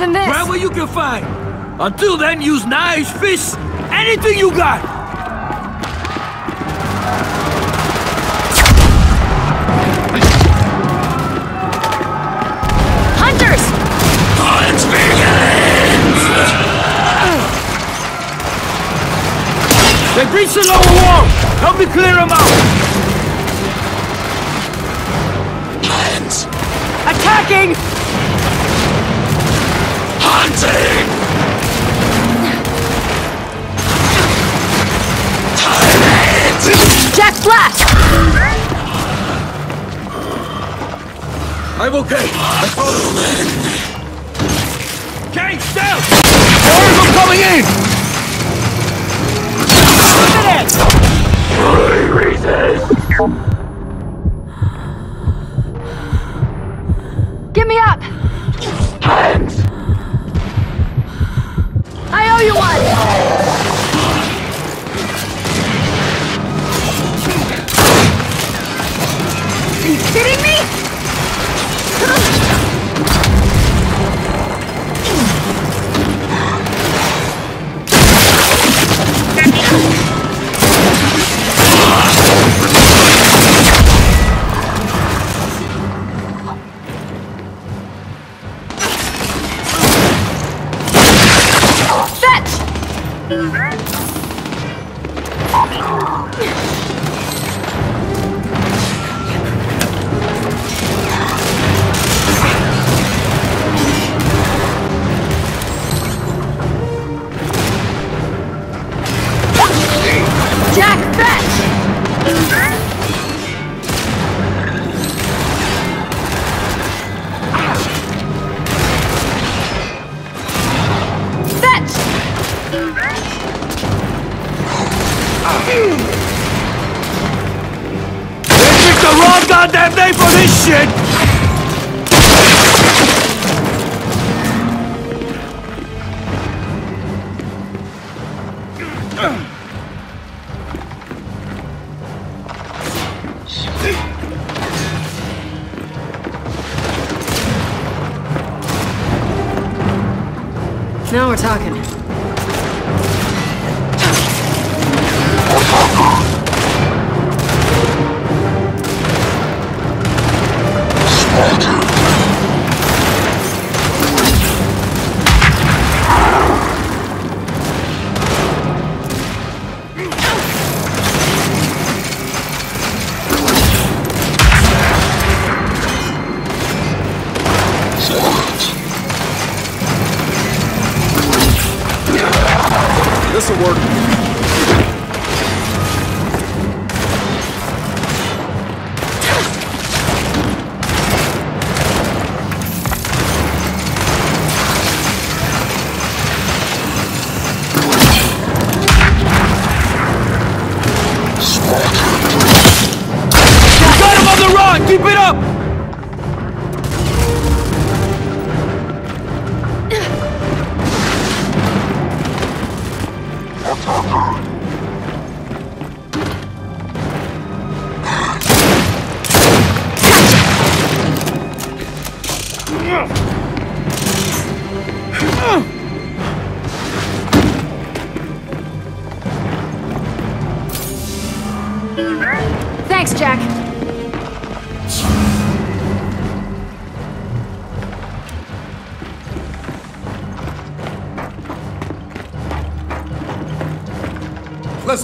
than this. Grab what you can find. Until then, use knives, fists, anything you got. Hunters! Hunt begins! They breached the lower wall. Help me clear them out. Attacking! Hunting! Jack Flash! I'm okay. I follow. Kane, down! Orders are coming in! I! Get me up! Owe you one! Are you kidding me? Goddamn name for this shit!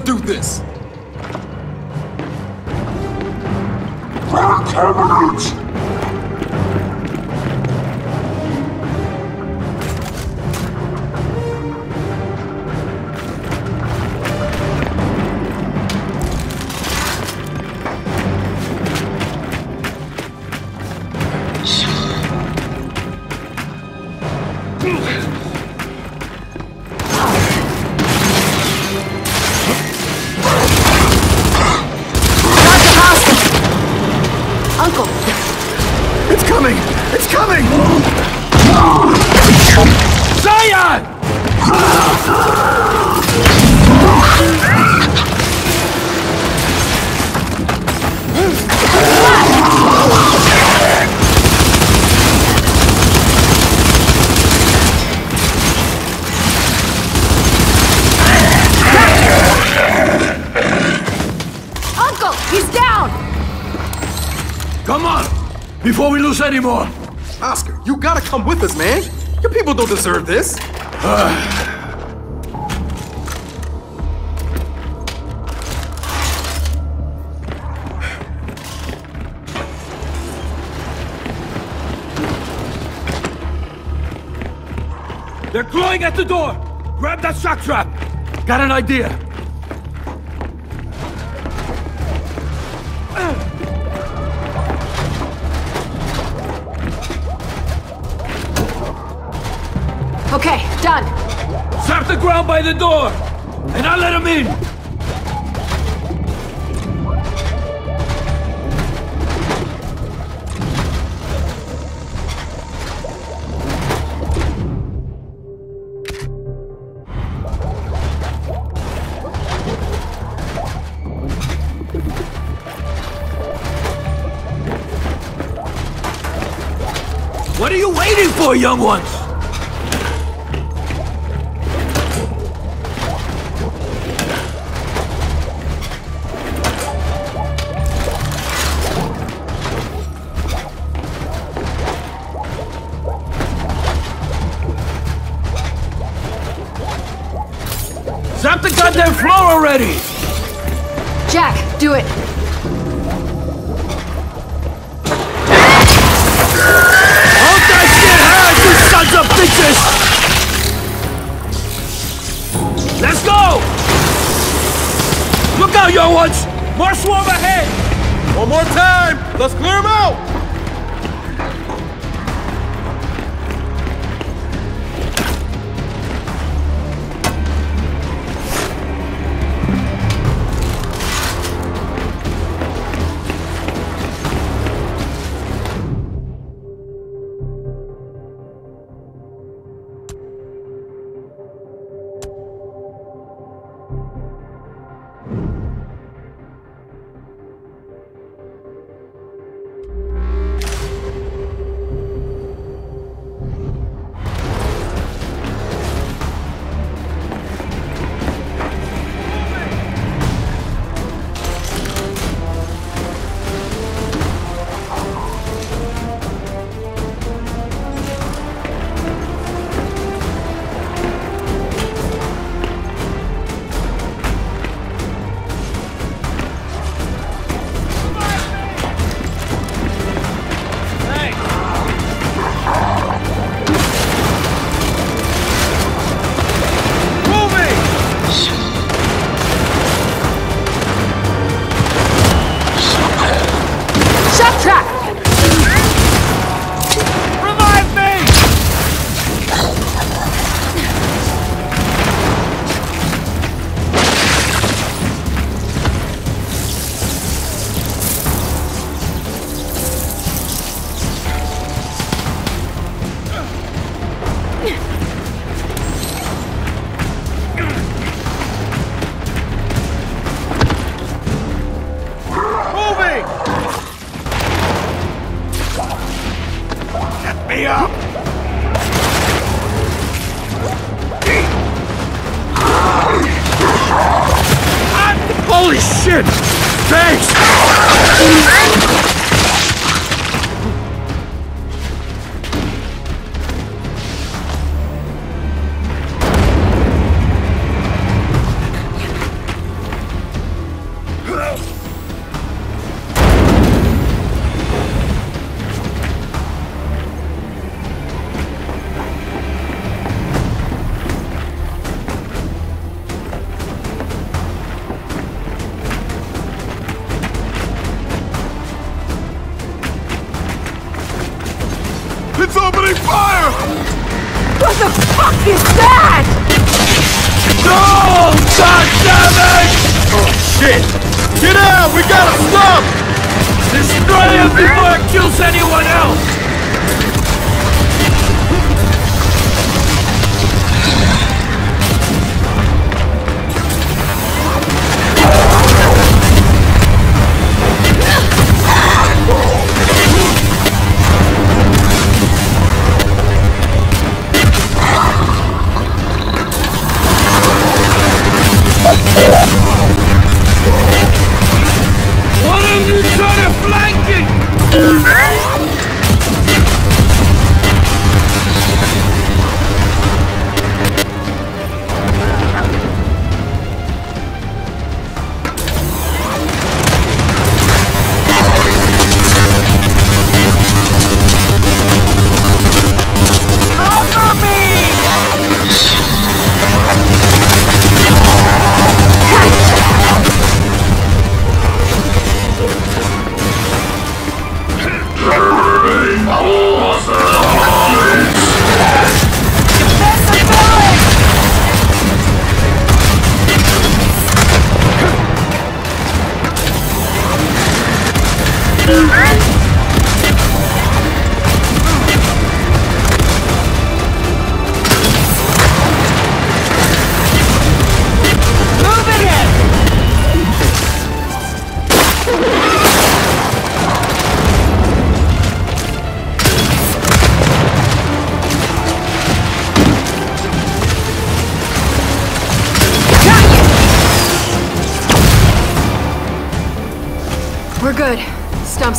Do this. Anymore. Oscar, you gotta come with us, man. Your people don't deserve this. They're clawing at the door. Grab that shock trap. Got an idea. Okay, done. Trap the ground by the door, and I'll let him in. What are you waiting for, young ones? Let's go! Look out, young ones! More swarm ahead! One more time. Let's clear them out.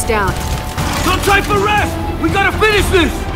Down. No time for rest! We gotta finish this!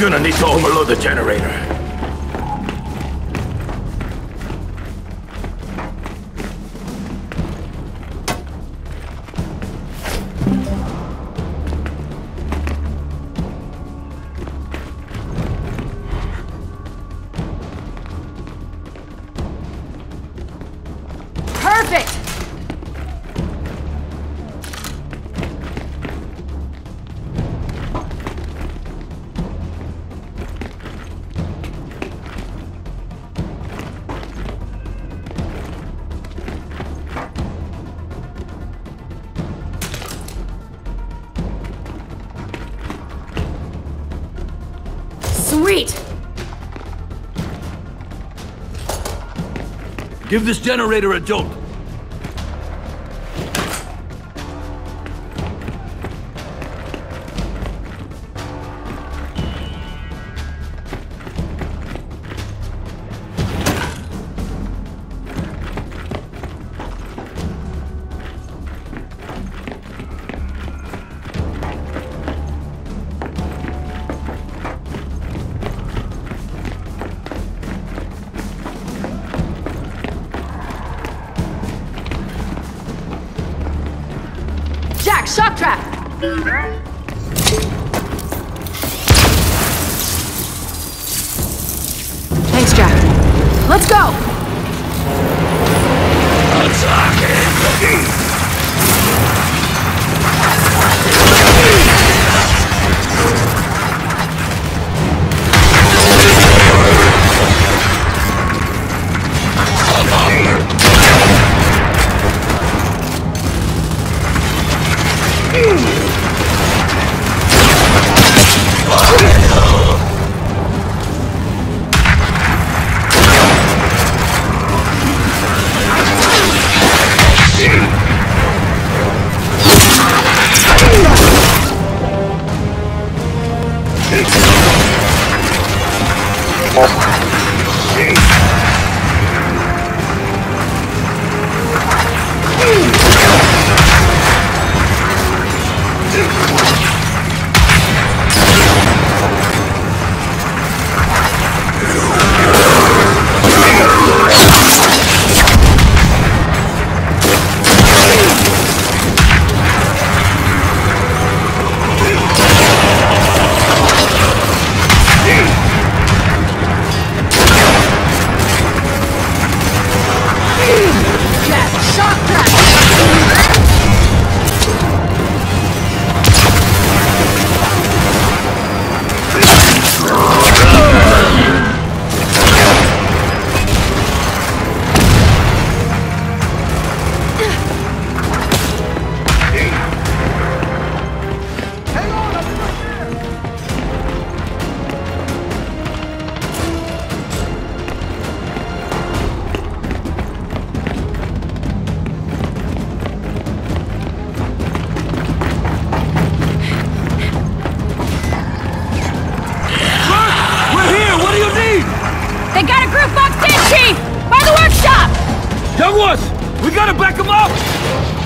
We're gonna need to overload the generator. Give this generator a jolt. Shock trap! Thanks, Jack. Let's go! They got a group box in, Chief! By the workshop! Douglas! We gotta back them up!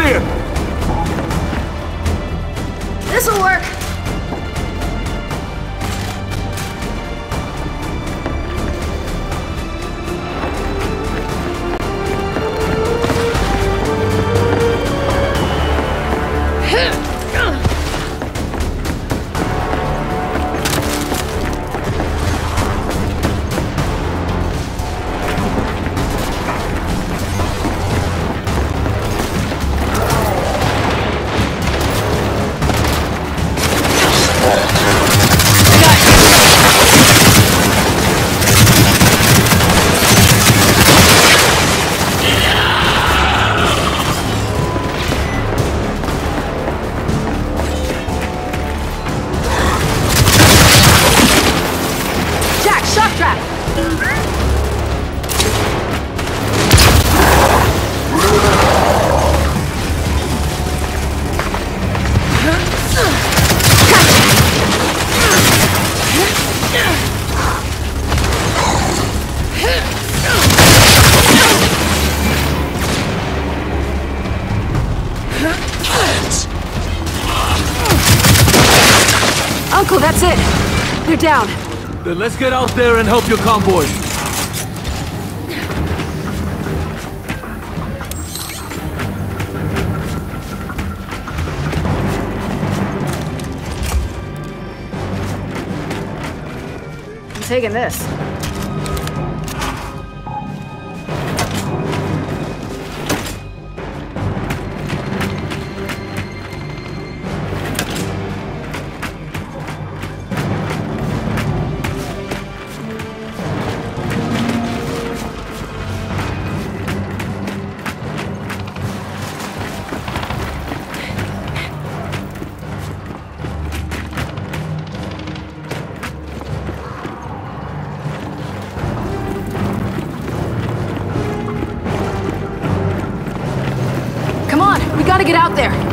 Clear! This'll work. They're down. Then let's get out there and help your convoy. I'm taking this. gotta get out there.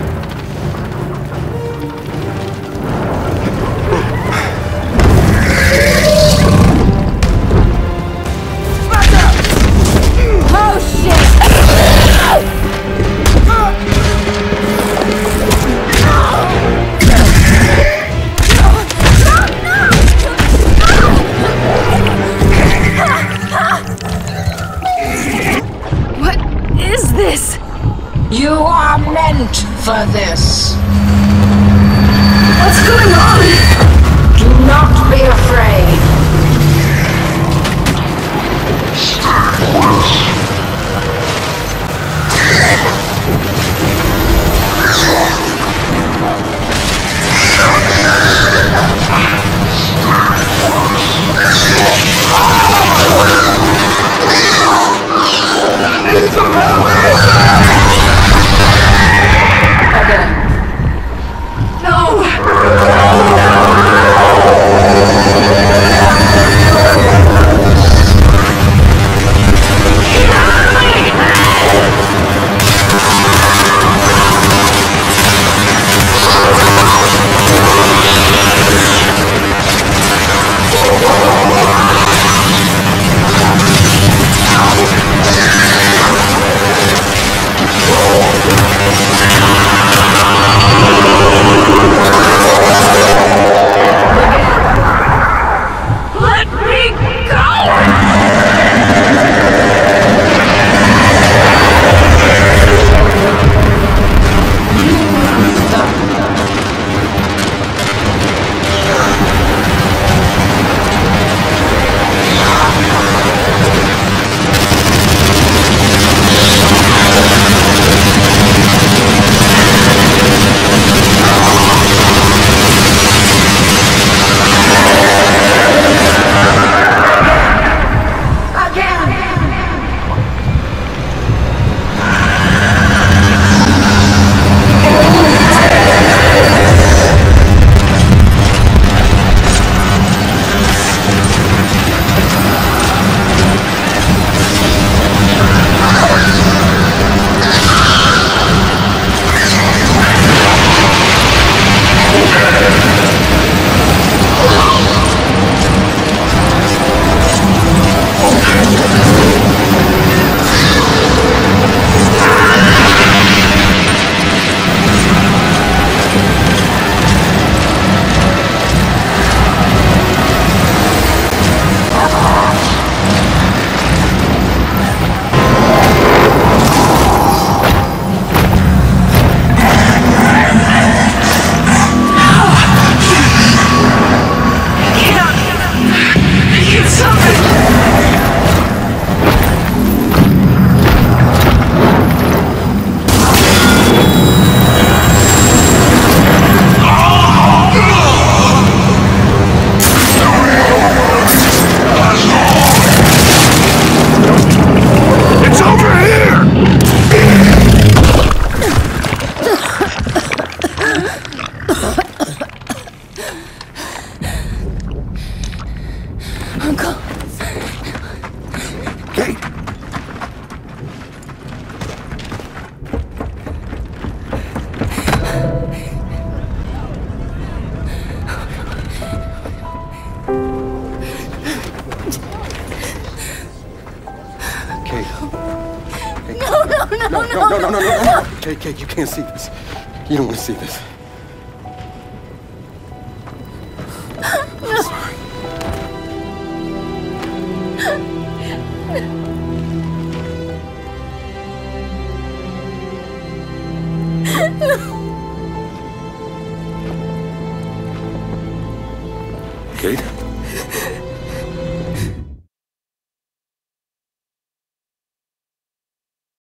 Kate, Kate, you can't see this. You don't want to see this.